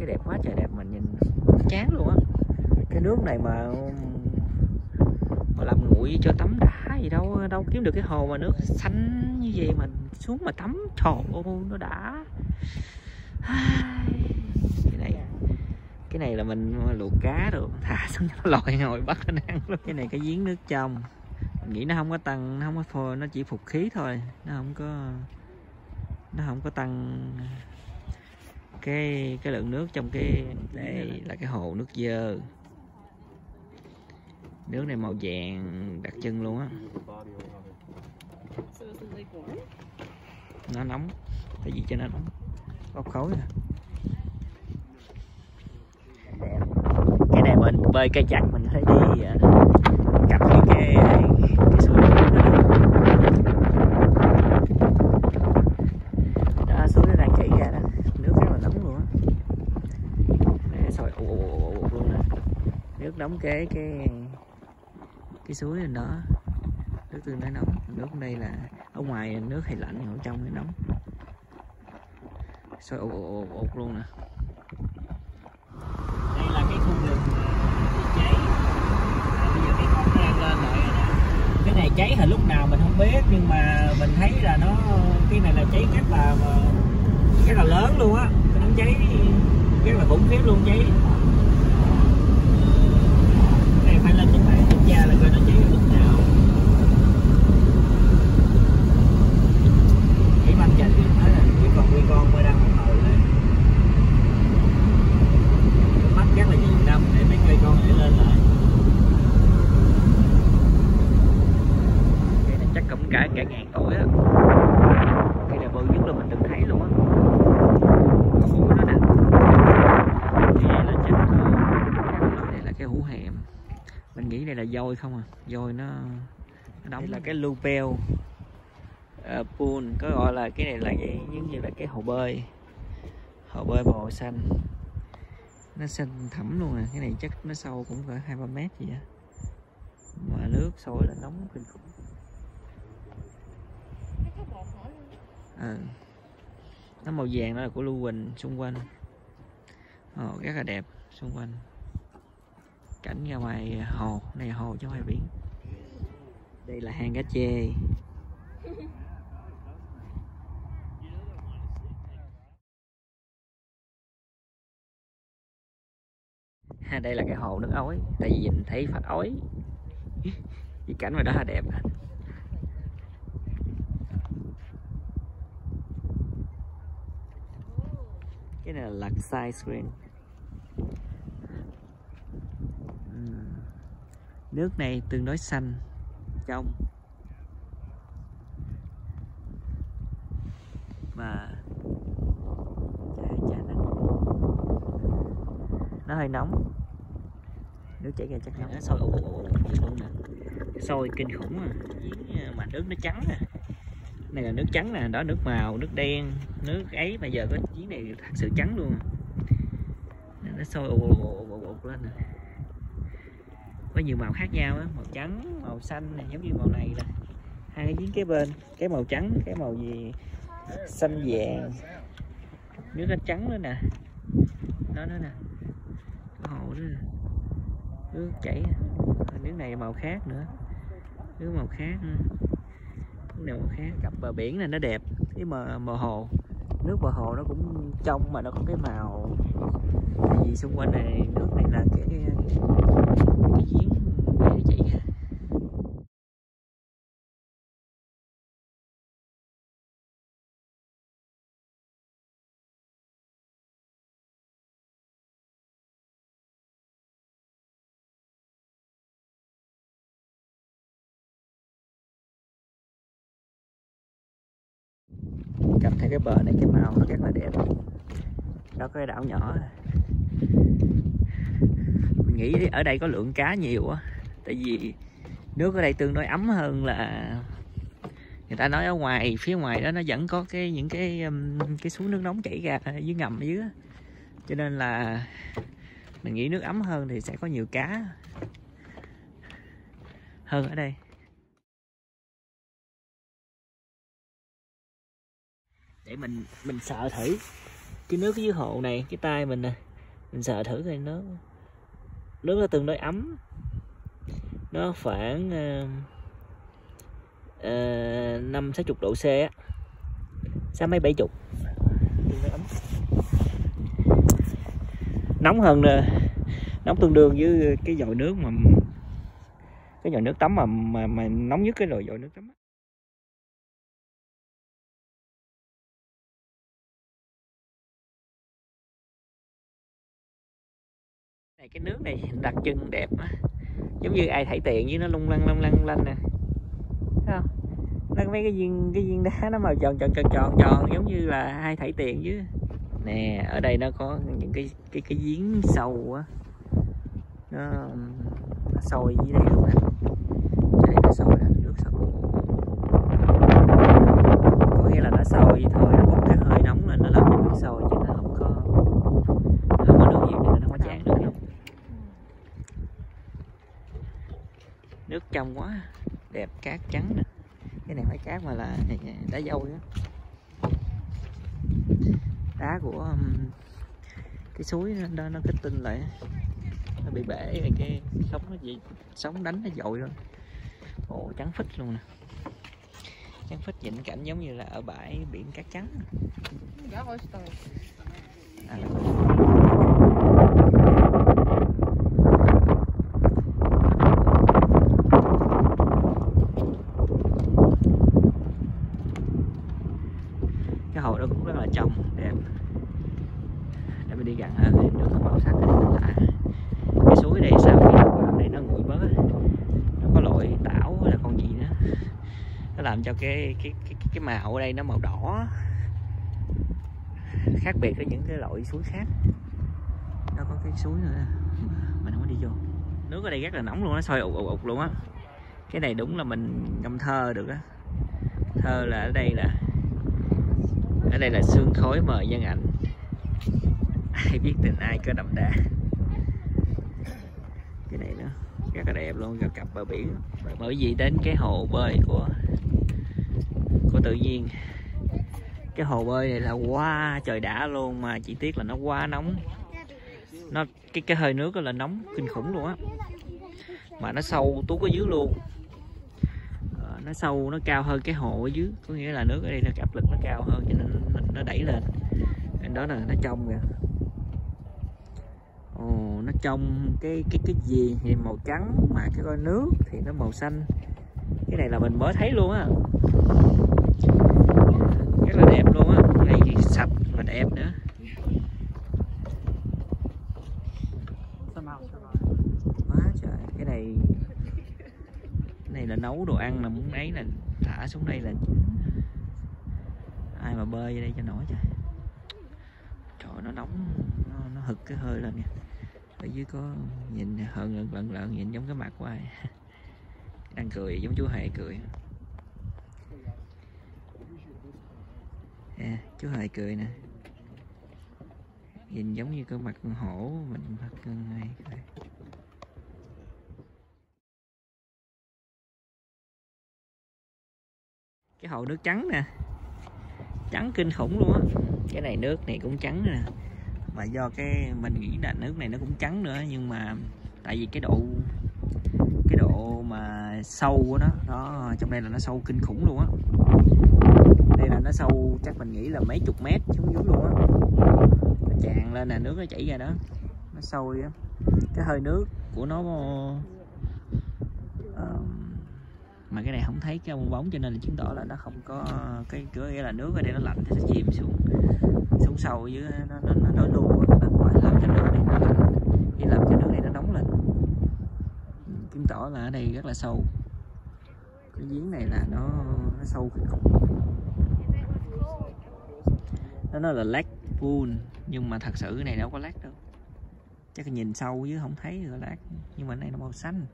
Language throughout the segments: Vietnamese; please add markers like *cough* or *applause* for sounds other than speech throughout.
cái đẹp quá trời đẹp mình nhìn chán luôn á. Cái nước này mà mà làm nguội cho tắm đã gì đâu đâu kiếm được cái hồ mà nước xanh như vậy mà xuống mà tắm ơi nó đã. Cái này cái này là mình luộc cá được. Thả xuống nó *laughs* lòi ngồi bắt nó ăn luôn. Cái này cái giếng nước trong. Mình nghĩ nó không có tăng nó không có phôi nó chỉ phục khí thôi. Nó không có nó không có tăng cái cái lượng nước trong cái đây là cái hồ nước dơ. Nước này màu vàng đặc trưng luôn á. Nó nóng cái gì cho nó nóng. Bốc khói à. Cái này mình bơi cây chặt mình thấy đi à, cặp cái cái, cái suối nước đó đó suối nó đang chảy ra đó nước rất là nóng luôn á Để sôi ù ù ù ù luôn nè đóng cái cái cái suối lên đó. Nước tương đối nóng. Nước đây là ở ngoài nước thì lạnh ở trong thì nóng. Sôi ù ù ù luôn nè. Đây là cái khu rừng ờ, bị cháy. À, bây giờ cái con đang lên lại nè. Cái này cháy hồi lúc nào mình không biết nhưng mà mình thấy là nó cái này là cháy rất là ờ, rất là lớn luôn á. Nó cháy rất là khủng khiếp luôn cháy cái này phải lên trên mạng kiểm tra là coi nó cháy lúc nào? Chỉ băng chành thì nói là chỉ còn nguyên con mới đang một hồi lên. Mắt rất là nhiều năm để mấy cây con để lên lại. Cây này chắc cũng cả cả ngàn tuổi á cây này bự nhất là mình từng thấy luôn á hũ nó nè đây là chắc đây là cái hũ hẻm mình đây voi không à? Voi nó nó đóng là cái lupel uh, pool có gọi là cái này là cái giống như là cái hồ bơi. Hồ bơi màu xanh. Nó xanh thẳm luôn nè cái này chắc nó sâu cũng cỡ hai ba mét gì á. Mà nước sôi là nóng kinh khủng. Ừ. nó màu vàng đó là của lưu huỳnh xung quanh. Ồ, rất là đẹp xung quanh cảnh ra ngoài hồ, này hồ chứ không phải biển. Đây là hang cá chê. Ha, đây là cái hồ nước ối, tại vì nhìn thấy phát ối. Cái cảnh ngoài đó là đẹp cái này là lạc side screen. Nước này tương đối xanh trong. Và nó, hơi nóng. Nước chảy ra chắc nóng. Nó sôi ủ luôn nè. Sôi kinh khủng à. Giếng à, mà nước nó trắng à. Này là nước trắng nè đó nước màu nước đen nước ấy mà giờ có giếng này thật sự trắng luôn à. nó sôi ù ù ù ù lên nè có nhiều màu khác nhau á, màu trắng, màu xanh này, giống như màu này là hai cái giếng kế bên. Cái màu trắng, cái màu gì? Xanh vàng. Nước nó trắng nữa nè. Đó nữa nè. Cái hồ đó. Nè nước chảy. Nước này màu khác nữa. Nước màu khác nữa. Nước này màu khác. Cặp bờ biển này nó đẹp. Cái mờ mờ hồ nước bờ hồ nó cũng trong mà nó có cái màu tại vì xung quanh này. Nước này là cái cái, giếng cầm theo cái bờ này, cái màu nó rất là đẹp. Đó có cái đảo nhỏ. Mình nghĩ ở đây có lượng cá nhiều á. Tại vì nước ở đây tương đối ấm hơn là người ta nói ở ngoài, phía ngoài đó nó vẫn có cái, những cái um, cái suối nước nóng chảy ra dưới ngầm ở dưới cho nên là mình nghĩ nước ấm hơn thì sẽ có nhiều cá hơn ở đây. Để mình mình sợ thử. Cái nước dưới hồ này cái tay mình nè mình sợ thử coi nó nước nó tương đối ấm. Nó khoảng ờ, ờ, năm sáu chục độ c á. Sáu mấy bảy chục. Nóng hơn ờ, nóng tương đương với cái dội nước mà cái dội nước tắm mà mà, mà nóng nhất cái rồi dội nước tắm. Cái nước này *laughs* đặt chân đẹp á giống như ai thảy tiền với nó lung lăng lung lăng lung lăng nè. Thấy không nó mấy cái viên cái viên đá nó màu tròn tròn tròn tròn tròn giống như là ai thảy tiền chứ. Nè ở đây nó có những cái cái cái giếng sâu á. Nó, nó sôi dưới đây luôn nè đây nó sôi nè nước sôi có nghĩa là nó sôi thôi nó bốc cái hơi nóng lên nó làm cho nước sôi chứ nó không có không có nước gì cho nên nó không có tràn nước nóng nước trong quá. Đẹp cát trắng nè cái này phải cát mà là đá dâu đó đá của cái suối đó nó kết tinh lại nó bị bể rồi cái sóng nó gì sóng đánh nó dội luôn. Ồ trắng phích luôn nè. Trắng phích nhìn cảnh giống như là ở bãi biển cát trắng. À, cái hồ đó cũng rất là trong đẹp để mình đi gần hơn nước nó màu sắc nó lạ cái suối đây sau khi nó vào đây nó nguội bớt nó có loại tảo hay là con gì nữa nó làm cho cái cái cái cái màu ở đây nó màu đỏ. Khác biệt với những cái loại suối khác. Nó có cái suối nữa mình không có đi vô. Nước ở đây rất là nóng luôn nó sôi ụt ụt ụt luôn á. Cái này đúng là mình ngâm thơ được á. Thơ là ở đây là, ở đây là xương khói mờ nhân ảnh. Ai biết tình ai có đậm đà. Cái này nữa, rất là đẹp luôn, gặp cặp bờ biển. Bởi vì đến cái hồ bơi của của tự nhiên. Cái hồ bơi này là quá trời đã luôn mà chỉ tiếc là nó quá nóng. Nó cái cái hơi nước là nóng kinh khủng luôn á. Mà nó sâu tú ở dưới luôn. À, nó sâu nó cao hơn cái hồ ở dưới. Có nghĩa là nước ở đây nó áp lực nó cao hơn cho nên nó, nó đẩy lên. Nên đó là nó trong kìa. Ồ nó trong cái cái cái gì thì màu trắng mà cái coi nước thì nó màu xanh. Cái này là mình mới thấy luôn á rất là đẹp luôn á. Này sạch và đẹp nữa. Quá trời cái này cái này là nấu đồ ăn là muốn ấy là thả xuống đây là ai mà bơi vô đây cho nổi trời. Trời nó nóng nó, nó hực cái hơi lên nha ở dưới có nhìn hờn lợn lợn lợn nhìn giống cái mặt của ai. *laughs* Đang cười giống chú hề cười. À, chú hài cười nè. Nhìn giống như cái mặt con hổ mình mặt con này cười. cái hồ nước trắng nè. Trắng kinh khủng luôn á. Cái này nước này cũng trắng nè. Mà do cái mình nghĩ là nước này nó cũng trắng nữa nhưng mà tại vì cái độ cái độ mà sâu của nó. Đó trong đây là nó sâu kinh khủng luôn á. Đây là nó sâu chắc mình nghĩ là mấy chục mét xuống dưới luôn á. Nó tràn lên là nước nó chảy ra đó. Nó sâu á. Cái hơi nước của nó uh, mà cái này không thấy cái bong bóng cho nên là chứng tỏ là nó không có cái cửa nghĩa là nước ở đây nó lạnh thì nó chìm xuống xuống sâu dưới nó nó, nó đối luôn nó làm cho nước này nó lạnh. Thì làm cho nước này nó chứng tỏ là ở đây rất là sâu. Cái giếng này là nó nó sâu kinh khủng. Nó nói là lát pool nhưng mà thật sự cái này đâu có lát đâu. Chắc là nhìn sâu chứ không thấy rồi lát nhưng mà này nó màu xanh.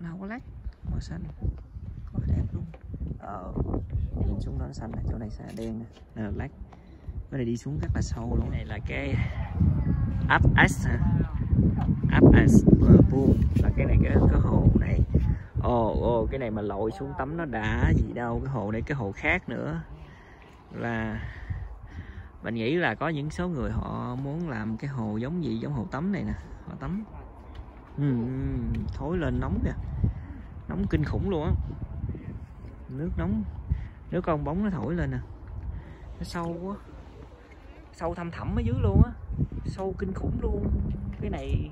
Nó không có lát màu xanh. Có đẹp luôn. Ờ nhìn xuống đó nó xanh này chỗ này sẽ đen nè. Đây là cái này đi xuống rất là sâu luôn. Này là cái up s up s pool là cái này cái cái hồ này. Ồ oh, ồ oh, cái này mà lội xuống tắm nó đã gì đâu. Cái hồ này cái hồ khác nữa. Là mình nghĩ là có những số người họ muốn làm cái hồ giống gì giống hồ tắm này nè. Họ tắm. Ừ, ừ, thối lên nóng kìa. Nóng kinh khủng luôn á. Nước nóng. Nước con bóng nó thổi lên nè. Nó sâu quá. Sâu thăm thẳm ở dưới luôn á. Sâu kinh khủng luôn cái này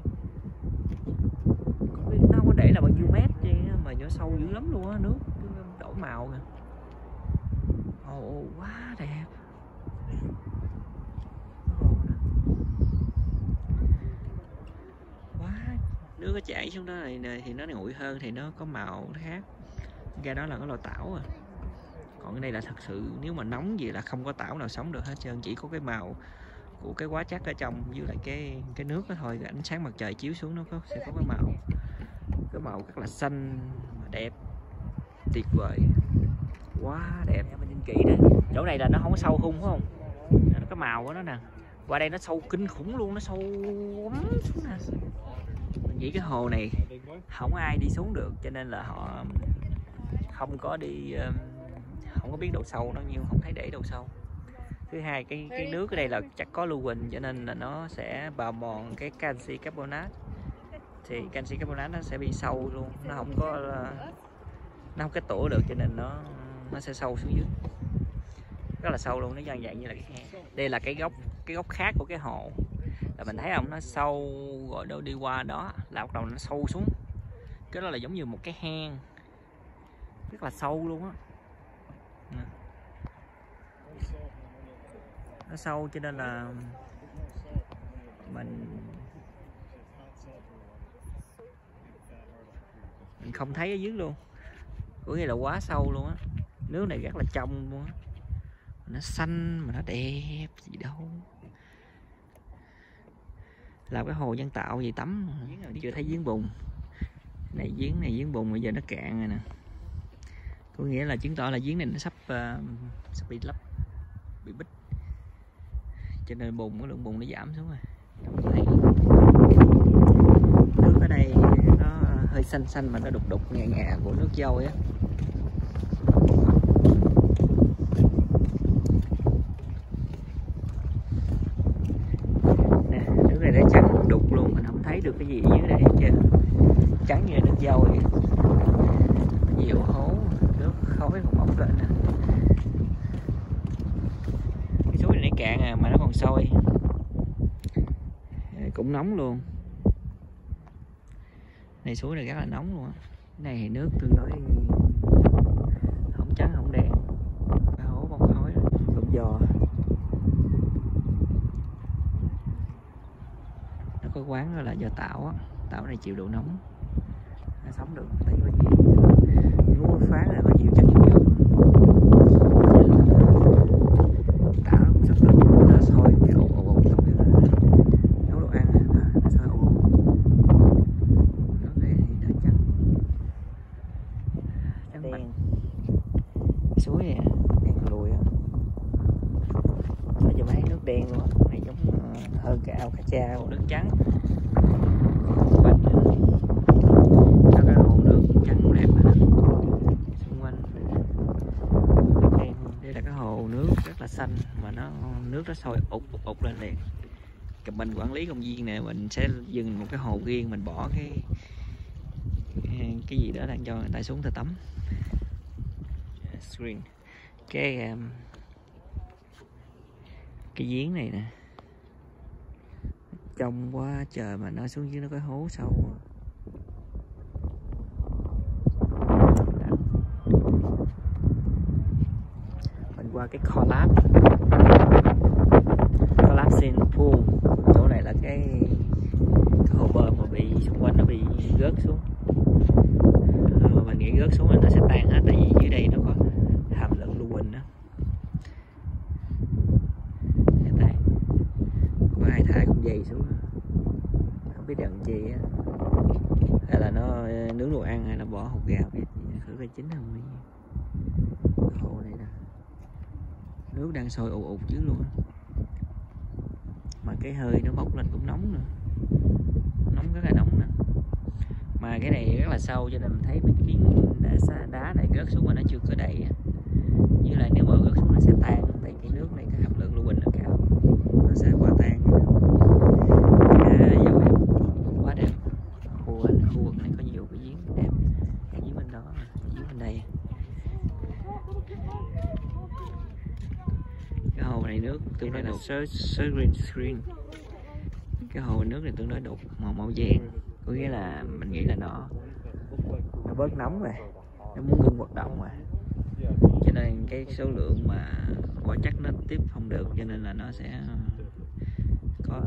không biết, nó không có để là bao nhiêu mét vậy mà nó sâu dữ lắm luôn á, nước đổi màu kìa. Ồ, quá đẹp. Quá. Nước nó chảy xuống đó này thì nó nguội hơn, thì nó có màu khác. Ra đó là có lò tảo à. Còn cái này là thật sự, nếu mà nóng gì là không có tảo nào sống được hết trơn, chỉ có cái màu của cái quá chắc ở trong với lại cái cái nước đó thôi ánh sáng mặt trời chiếu xuống nó có sẽ có cái màu. Cái màu rất là xanh đẹp tuyệt vời. Quá đẹp. Mình nhìn kỹ nè. Chỗ này là nó không có sâu hung phải không? Nó có màu của nó nè. Qua đây nó sâu kinh khủng luôn nó sâu lắm xuống nè. Mình nghĩ cái hồ này không ai đi xuống được cho nên là họ không có đi không có biết độ sâu nó nhưng không thấy để độ sâu thứ hai cái cái nước ở đây là chắc có lưu huỳnh cho nên là nó sẽ bào mòn cái canxi carbonate. Thì canxi carbonate nó sẽ bị sâu luôn nó không có nó không cái tổ được cho nên nó nó sẽ sâu xuống dưới. Rất là sâu luôn nó dạng dạng như là cái hang đây là cái góc cái góc khác của cái hồ. Là mình thấy không nó sâu rồi đâu đi qua đó là bắt đầu nó sâu xuống. Cái đó là giống như một cái hang. Rất là sâu luôn á nó sâu cho nên là mình mình không thấy ở dưới luôn. Có nghĩa là quá sâu luôn á. Nước này rất là trong luôn á. Nó xanh mà nó đẹp gì đâu. Làm cái hồ nhân tạo gì tắm chưa thấy giếng bùn. Này giếng này giếng bùn bây giờ nó cạn rồi nè. Có nghĩa là chứng tỏ là giếng này nó sắp uh, sắp bị lấp bị bích cho nên bùn cái lượng bùn nó giảm xuống rồi. Nước ở đây nó hơi xanh xanh mà nó đục đục nhẹ nhẹ của nước dâu á. Nước này nó trắng, đục luôn, mình không thấy được cái gì dưới đây hết trơn. Trắng như nước dâu vậy. Nhiều hố, nước khói còn bốc lên nè cái suối này cạn à mà nó còn sôi cũng nóng luôn. Này suối này rất là nóng luôn á. Này thì nước tương đối không trắng, không đen. Hố bông khói, cũng giò. Nó có quán đó là do tảo á. Tảo này chịu độ nóng. Nó sống được thấy có gì lúa phán là có nhiều chất dinh dưỡng tạo nó cũng sống được nó sôi cái ồn ồn ồn giống như là nấu đồ ăn nó sôi ồn nó này thì nó trắng trắng đen suối này đen lùi á cho cho mấy nước đen luôn này giống hơn cá cha nước trắng. Quanh cái hồ nước trắng đẹp xung quanh. Đây là cái hồ nước rất là xanh mà nó nước nó sôi ụt ụt ụt lên liền. Mình quản lý công viên này mình sẽ dừng một cái hồ riêng mình bỏ cái cái gì đó đang cho người ta xuống ta tắm. Screen. Cái um, cái giếng này nè trong quá trời mà nó xuống dưới nó có hố sâu mình qua cái collab. Collapsing pool chỗ này là cái, cái hồ bơi mà bị xung quanh nó bị rớt xuống mà mình nghĩ rớt xuống là nó sẽ tan hết tại vì dưới đây nó có hàm lượng lưu huỳnh đó sẽ tan có ai thả con dây xuống không biết đằng chi á hay là nó nướng đồ ăn hay là bỏ hột gạo cái chính là coi chín hồ này nè nước đang sôi ù ụt chứ luôn mà cái hơi nó bốc lên cũng nóng nữa. Nóng rất là nóng nè. Mà cái này rất là sâu cho nên mình thấy mấy cái miếng đá, đá này rớt xuống mà nó chưa có đầy như là nếu mà rớt xuống nó sẽ tan tại cái nước này cái hàm lượng lưu huỳnh nó cao. Nó sẽ quá tan cá dầu quá đẹp khu khu vực này có nhiều cái giếng đẹp giếng bên đó giếng bên đây cái hồ này nước tương đối đục sơ sơ green screen. Cái hồ nước này tương đối đục màu màu vàng. Có nghĩa là mình nghĩ là nó nó bớt nóng rồi. Nó muốn ngưng hoạt động rồi. Cho nên cái số lượng mà quả chắc nó tiếp không được cho nên là nó sẽ có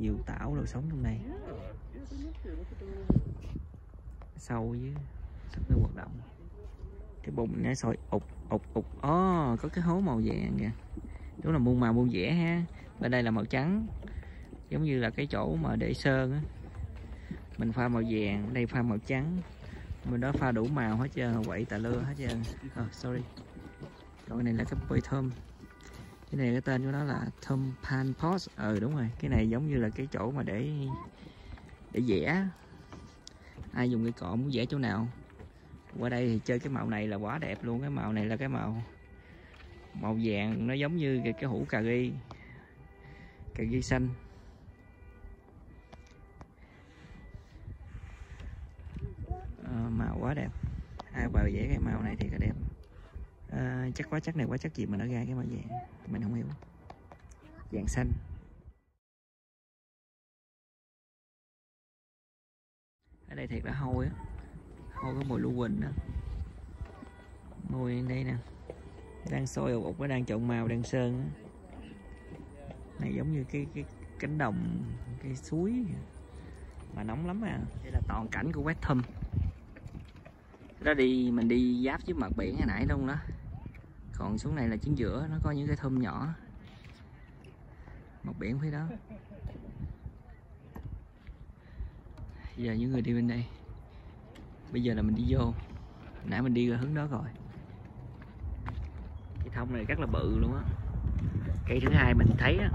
nhiều tảo đồ sống trong này. Sâu với sắp ngưng hoạt động. Cái bụng nó sôi ụt ụt ụt ó oh, có cái hố màu vàng kìa đúng là muôn màu muôn vẻ ha. Bên đây là màu trắng. Giống như là cái chỗ mà để sơn á. Mình pha màu vàng đây pha màu trắng. Mình đó pha đủ màu hết trơn quậy tà lưa hết trơn. Oh, sorry. Còn này là cái bơi thơm. Cái này cái tên của nó là thơm pan post ừ ờ, đúng rồi. Cái này giống như là cái chỗ mà để để vẽ. Ai dùng cái cọ muốn vẽ chỗ nào? Qua đây thì chơi cái màu này là quá đẹp luôn. Cái màu này là cái màu màu vàng nó giống như cái, cái hũ cà ri. Cà ri xanh. À, màu quá đẹp. À, Ai vào vẽ cái màu này thì là đẹp. À, chắc quá chắc này quá chắc gì mà nó ra cái màu vàng. Mình không hiểu. Vàng xanh. Ở đây thiệt là hôi á. Hôi cái mùi lưu quỳnh đó mùi đây nè đang sôi ục ục nó đang trộn màu đang sơn này giống như cái cái cánh đồng, cái suối mà nóng lắm à. Đây là toàn cảnh của West Thumb đó đi, mình đi giáp với mặt biển hồi nãy luôn đó. Còn xuống này là chính giữa, nó có những cái thơm nhỏ. Mặt biển phía đó. Giờ những người đi bên đây. Bây giờ là mình đi vô. Nãy mình đi ra hướng đó rồi cái thông này rất là bự luôn á. Cây thứ hai mình thấy á.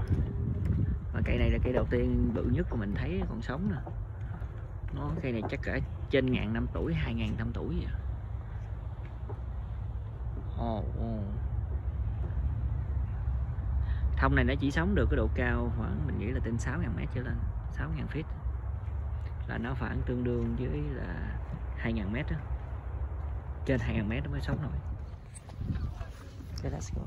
Và cây này là cây đầu tiên bự nhất của mình thấy còn sống nè. Nó cây này chắc cả trên ngàn năm tuổi hai ngàn năm tuổi vậy oh, oh. thông này nó chỉ sống được cái độ cao khoảng mình nghĩ là trên 6 ngàn mét trở lên 6 ngàn feet. Là nó khoảng tương đương với là 2 ngàn mét đó. trên 2 ngàn mét nó mới sống nổi. So let's go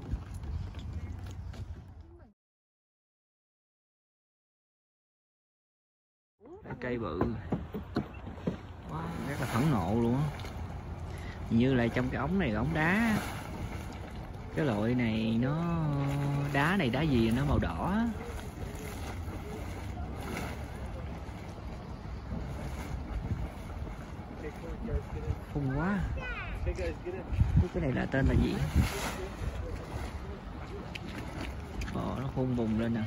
cây bự. Wow, rất là phẫn nộ luôn á. Như là trong cái ống này là ống đá. Cái loại này nó đá này đá gì nó màu đỏ phun quá cái này là tên là gì? Ờ, nó phun bùng lên nè.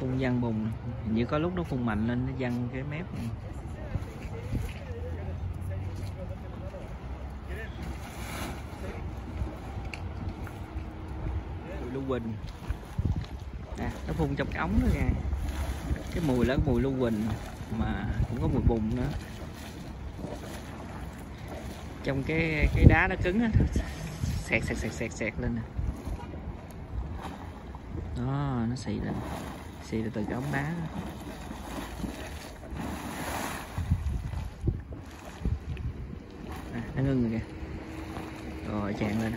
Phun văng bùng. Hình như có lúc nó phun mạnh lên nó văng cái mép. Này. lưu quỳnh nè nó phun trong cái ống nữa nha cái mùi là cái mùi lưu quỳnh mà cũng có mùi bùng nữa trong cái cái đá nó cứng á. Sẹt sẹt sẹt sẹt sẹt lên nè. Đó nó xì lên. Xì từ từ cái ống đá đó. À, nó ngưng rồi kìa. Rồi tràn lên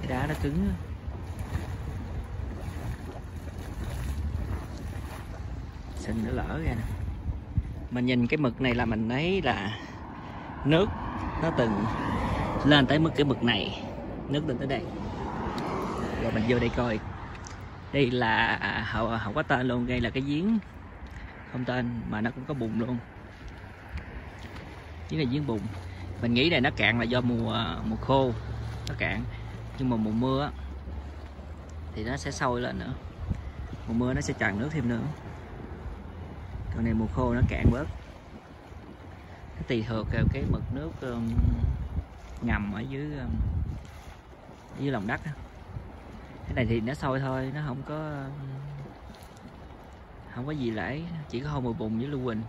cái đá nó cứng á. sình nó lỡ ra nè mình nhìn cái mực này là mình thấy là nước nó từng lên tới mức cái mực này. Nước lên tới đây. Rồi mình vô đây coi. Đây là à, không, à, không có tên luôn đây là cái giếng. Không tên mà nó cũng có bùn luôn. Giếng này giếng bùn. Mình nghĩ này nó cạn là do mùa à, mùa khô. Nó cạn. Nhưng mà mùa mưa thì nó sẽ sôi lên nữa. Mùa mưa nó sẽ tràn nước thêm nữa còn này mùa khô nó cạn bớt. Nó tùy thuộc vào cái mực nước um, ngầm ở dưới um, ở dưới lòng đất cái này thì nó sôi thôi, nó không có um, không có gì lễ, chỉ có hôi mùi bùn với lưu quỳnh